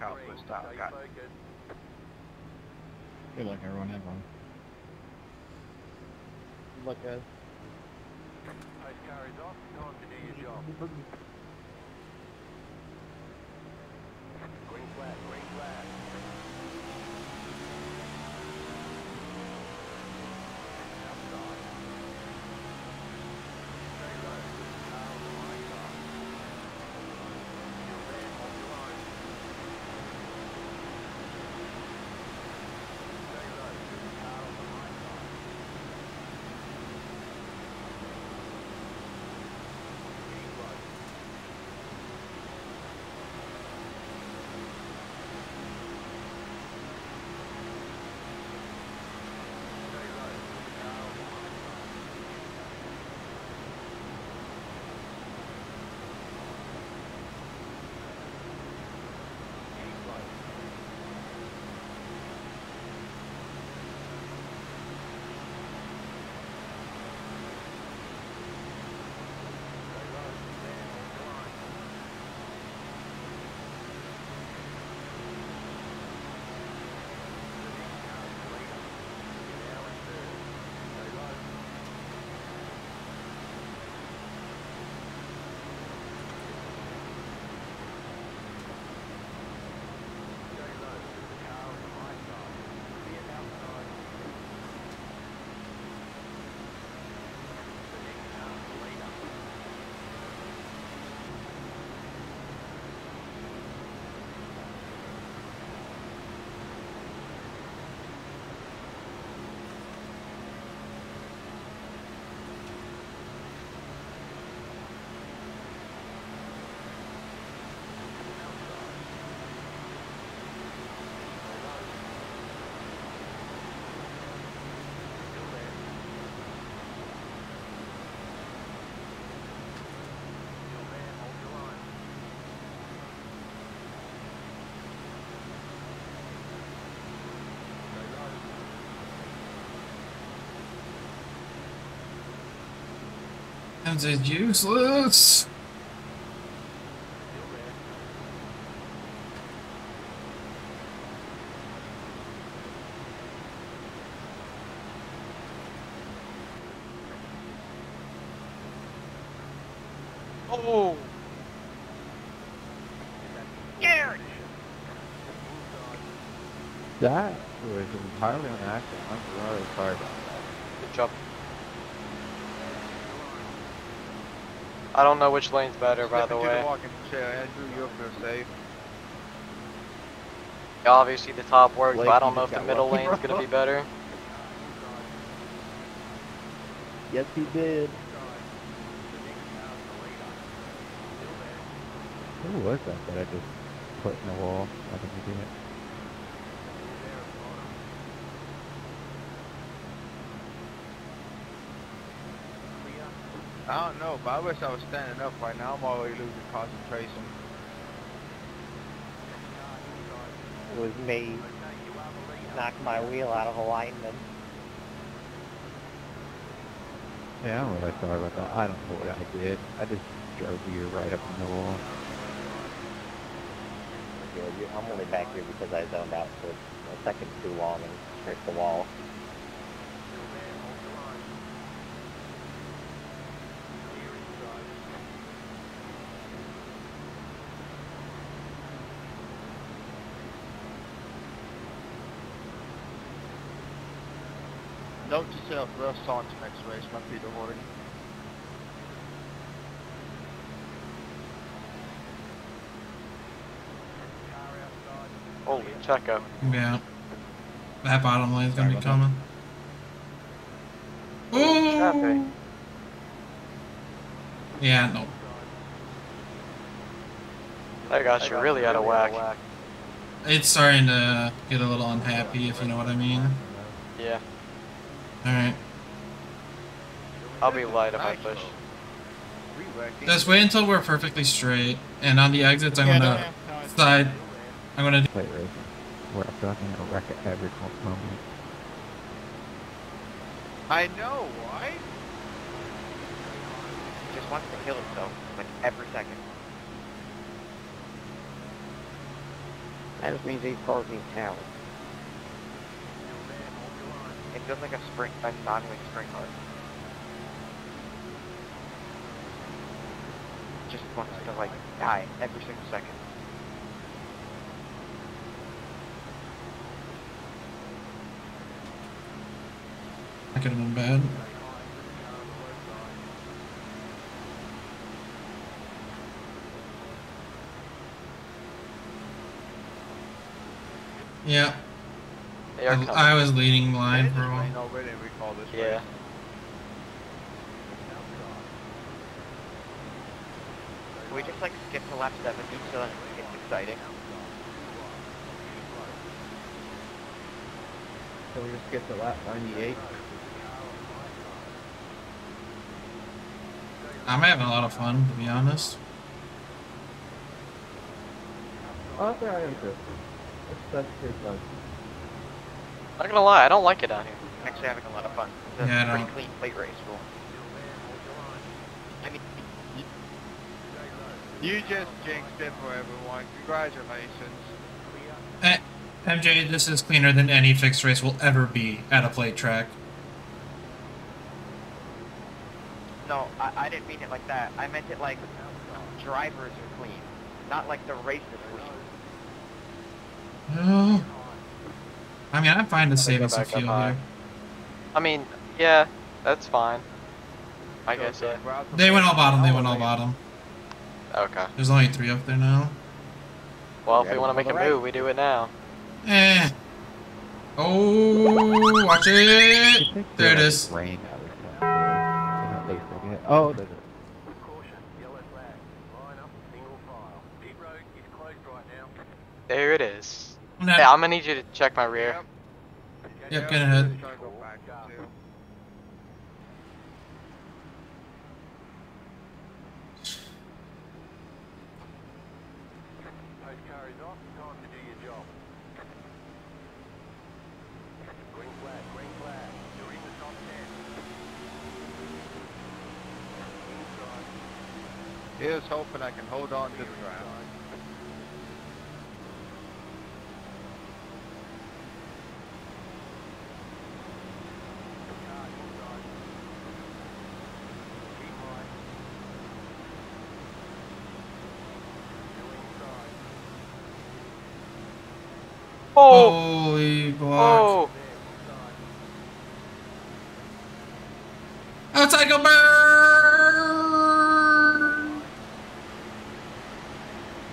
cowboy style guy. Good luck, everyone. Have fun. Look, guys. carries off, time to do your job. Green flag, green flag. Sounds is useless. Oh! That was entirely an accident. I'm really sorry about that. Good job. I don't know which lane's better, by the Step into way. walking chair. I you up there safe. Obviously, the top works, but I don't know if the middle lucky, lane's gonna be better. Yes, he did. Who was that that I just put in the wall? I think he did. I don't know, but I wish I was standing up right now. I'm already losing concentration. It was me. Knocked my wheel out of alignment. Yeah, I'm really sorry about that. I don't know what I did. I just drove you right up in the wall. Good. You- I'm only back here because I zoned out for a second too long and hit the wall. Note to self, rest on to next race. My feet are hurting. Holy Checo. Yeah. That bottom lane's gonna be coming. Ooh. Yeah, no. That got you really out of whack. It's starting to get a little unhappy, if you know what I mean. Yeah, Alright. I'll be light if I push. Re-wrecking. Just wait until we're perfectly straight. And on the exits, I'm gonna side. I'm gonna do. Play racing. Where I feel gonna wreck at every moment. I know, right? Just wants to kill himself, like every second. That just means eight cars in Feels like a spring, a non-wing spring car. Just wants to like die every single second. I could have been bad. Yeah. I, I was leading line for a a while. already, we call this yeah. race. Can we just like skip to lap 70 so that it gets exciting? So we just get to lap 98. I'm having a lot of fun, to be honest. Oh, that's I am too. That's, that's pretty fun. Not gonna lie, I don't like it down here. I'm actually having a lot of fun. It's a Yeah, I pretty don't- clean plate race. Cool. I mean, You just jinxed it for everyone. Congratulations. Eh, MJ, this is cleaner than any fixed race will ever be at a plate track. no, I, I didn't mean it like that. I meant it like drivers are clean, not like the race is clean. Oh. I mean, I'm fine to save us saving go some fuel here. I mean, yeah, that's fine. I So guess, the yeah. They went all bottom, they went all bottom. Okay. There's only three up there now. Well, if we want to make a move, we do it now. Eh. Oh, watch it. There it they'll is. Rain out of town. They forget. Oh, there's a Caution, yellow flag. Line up, single file. Pit road is closed right now. There it is. I'm Hey, I'm gonna need you to check my rear. Yep. Yep, Yeah, get ahead. just trying to go back too. Post car is off. Time to do your job. Green flag, green flag. You're in the top 10. Inside. Here's hoping I can hold on to the ground. Car inside. Keep right. Still inside. Oh! Holy block. Oh! Outside go burn!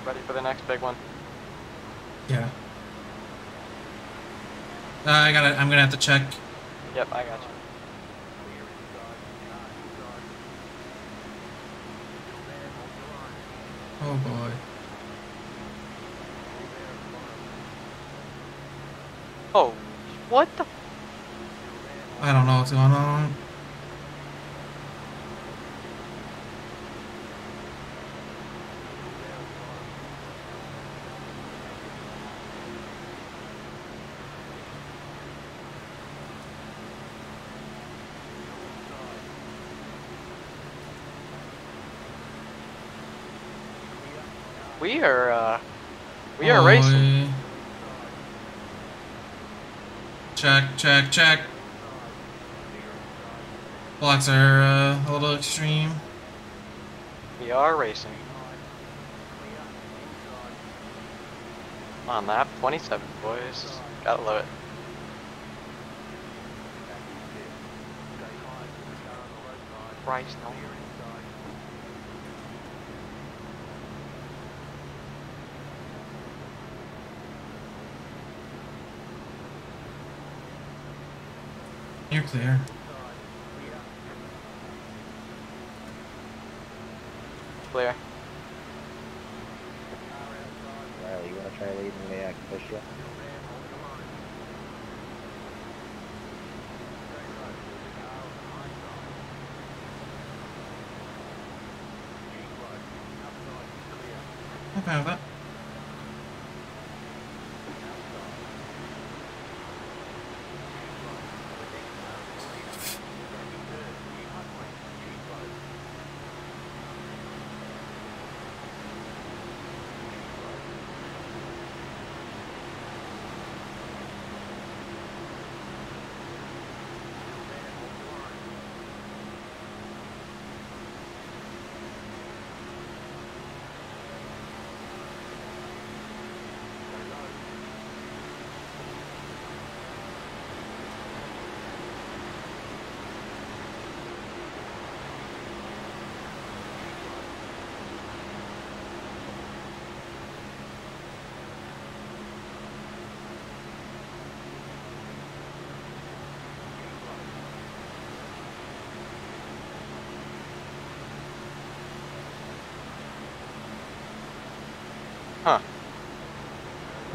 Ready for the next big one. Yeah. Uh, I gotta, I'm gonna have to check. Yep, I got you. Clear inside. Car inside. Still there, hold your line. Oh boy. Still there at the bottom. Oh, what the? I don't know what's going on. We are, uh, we are racing. Holy. Check, check, check. Blocks are uh, a little extreme. We are racing. On lap 27, boys. Gotta love it. Christ, no. You're clear. Clear. Riley, you wanna try leading me? I can push you. I'm that.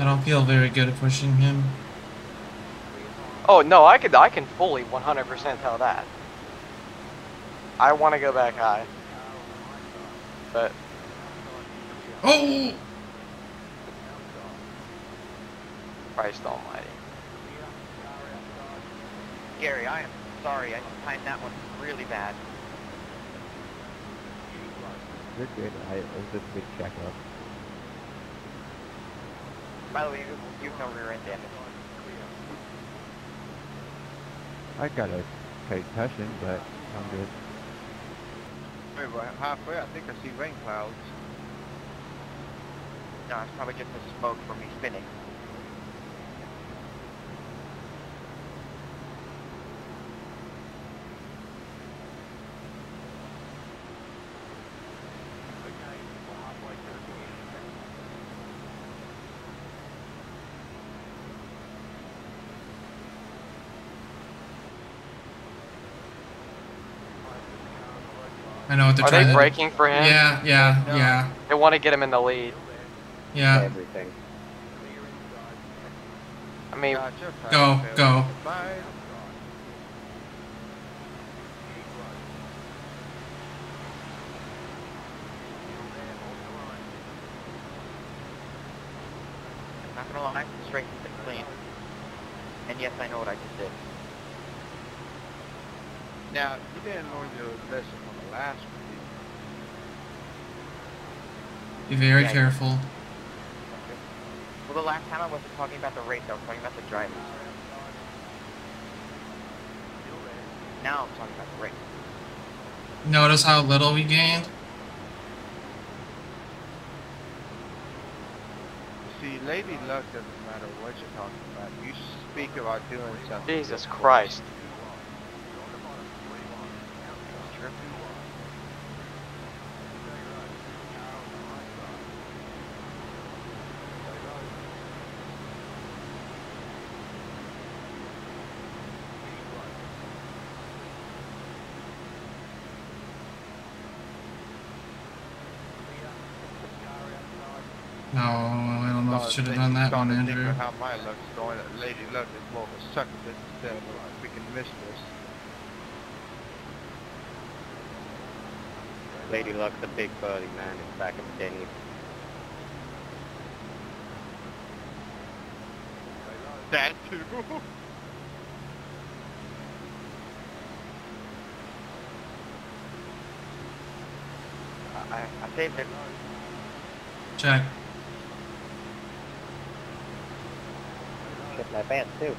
I don't feel very good at pushing him. Oh no, I could I can fully 100% tell that. I want to go back high, but Oh! Christ Almighty. Gary, I am sorry. I timed that one really bad. You're good. I, it was just a big checkup. By the way, you, you have no rear end damage. I got a concussion, but I'm good. Wait, but halfway, I think I see rain clouds. No, it's probably just the smoke from me spinning. I know what they're Are trying they to braking for him? Yeah, yeah, No. yeah, They want to get him in the lead. yeah. Everything. I mean, Go, go. I'm not gonna lie, this race has been clean. And yes, I know what I just did. Now, you didn't learn your lesson from the last one. Be very Yeah. careful. Well, the last time I wasn't talking about the race, I was talking about the drivers. Now I'm talking about the race. Notice how little we gained? See, Lady Luck doesn't matter what you're talking about. You speak about doing something. Jesus Christ. That's true. No, I don't know if No, you should have they- done that one, to think Andrew. of How my luck's going. that Lady Luck is more of a sucker bitch instead of a freaking mistress. Lady Luck's a big buddy, man. It's back in Denny. That too. I, I, I saved it. Check. Shit my pants, too.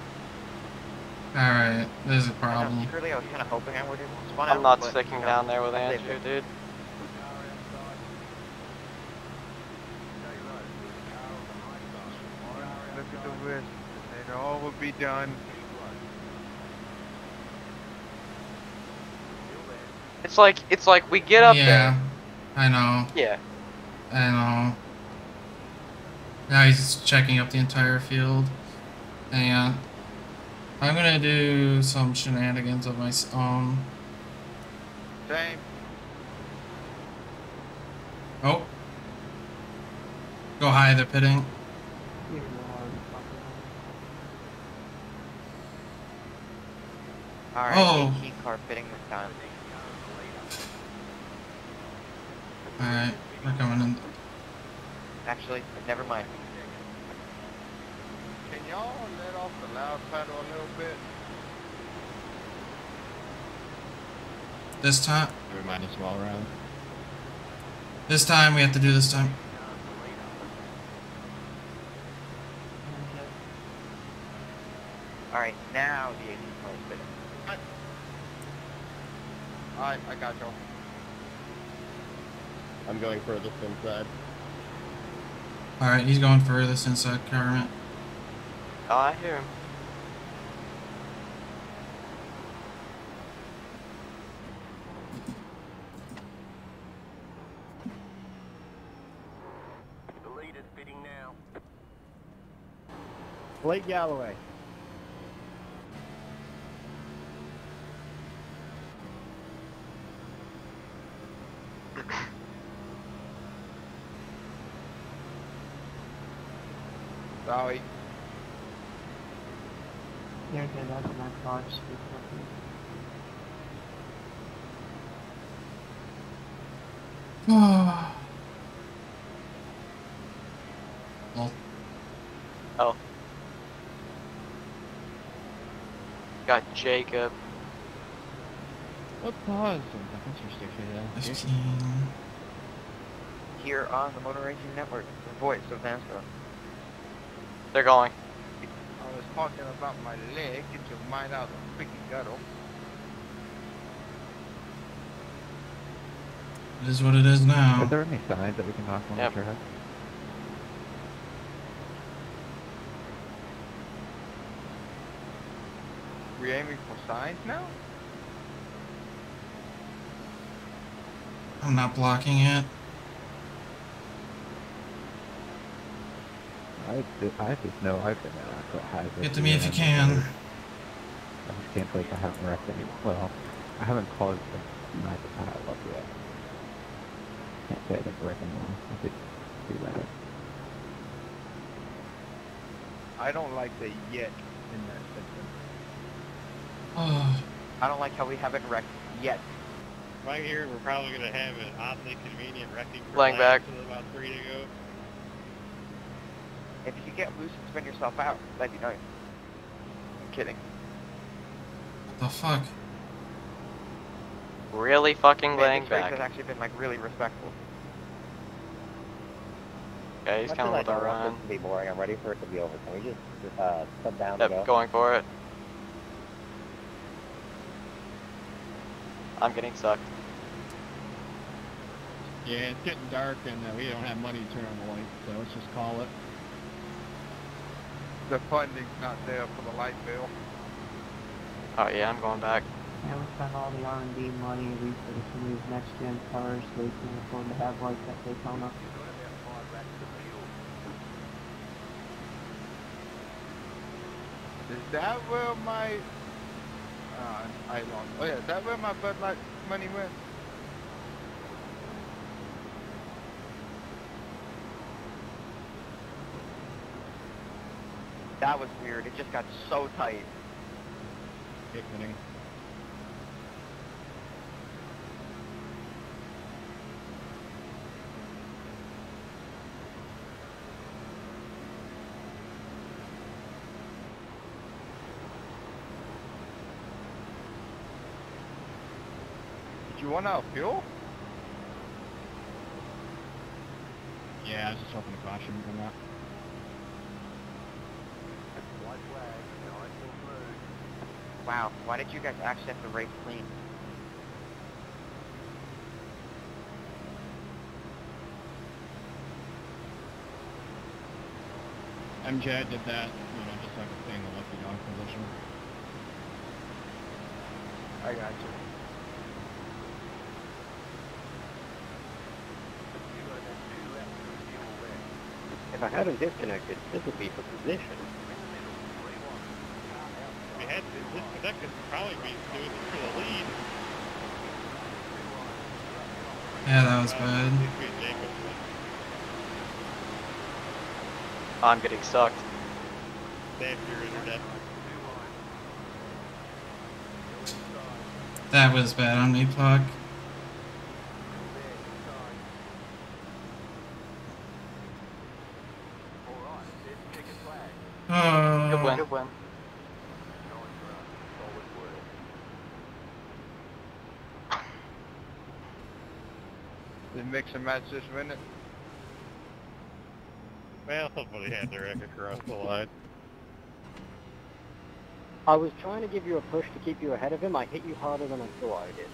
Alright, there's a I know, problem. I was kind of hoping I would have spun I'm out, not sticking you know, down there with Andrew, it. dude. Look at the wrist. It all will be done. It's like it's like we get up yeah, I know. Yeah. I know. Now he's checking up the entire field. Hang on. I'm gonna do some shenanigans of my own. Um. Same. Oh. Go high, they're pitting. Alright, Oh. 18 car pitting this time. Alright, we're coming in. Actually, never mind. Can y'all let off the loud pedal a little bit? This time, Never mind a small round. this time we have to do this time. Alright, now the 18 car is pitting. Alright, I got y'all. I'm going furthest inside. Alright, he's going furthest inside Kermit. Oh, I hear him. The lead is pitting now. Blake Galloway. Sorry. Yeah, okay, that's my car. Speak up. well, oh. Got Jacob. What pause? That's restricted, yeah. 15. Here on the Motor Racing Network, the voice of NASCAR. They're going. I was talking about my leg. Get your mind out of the freaking gutter. It is what it is now. Are now. there any signs that we can knock on Yep. the track? We aiming for signs now? I'm not blocking it. I just, I just know I've been out so high. Get to me if you can. I just can't believe I haven't wrecked any. Well, I haven't caused a massive pile up yet. Can't say I didn't wreck anyone. I could do that. I don't like the yet in that sentence. Oh, I don't like how we haven't wrecked yet. Right here, we're probably going to have an oddly convenient wrecking for Laying back. about three to go. If you get loose and spin yourself out, that'd be nice. I'm kidding. what the fuck? Really fucking Man, laying this race has actually been like really respectful. Okay, he's kind of as I with a don't want run. this to be boring, I'm ready for it to be over. Can we just uh, sub down and go? Yep, going for it. I'm getting sucked. Yeah, it's getting dark and uh, we don't have money to turn on the lights, so let's just call it. The funding's not there for the light bill. Oh yeah, I'm going back. And we spent all the R&D money researching these next-gen cars so we can afford to have lights at Daytona. Is that where my... Uh, I lost. Oh yeah, is that where my Bud Light money went? That was weird. It just got so tight. Did you run out fuel? Yeah, I was just hoping the caution would come out. Wow, why did you guys actually have to race clean? MJ did that, you know, just so I could stay in the lucky dog position. I got you. You got that two laps to fuel there. If I hadn't disconnected, this would be for position. In the middle, three one. If we had this probably be doing this for the lead. Yeah, that was Uh, bad. between Jacobs and- I'm getting sucked. Save your internet. That was bad on me, Puck. All right, let's check a flag. Good win. Oh, Good win. Did mix and match this minute? Well, somebody had to wreck across the line. I was trying to give you a push to keep you ahead of him. I hit you harder than I thought I did.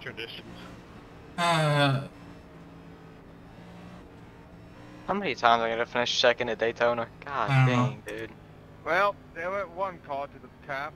Traditions. uh, How many times am I gonna finish second at Daytona? God I don't know. dang, dude. Well, there went one car to the cap.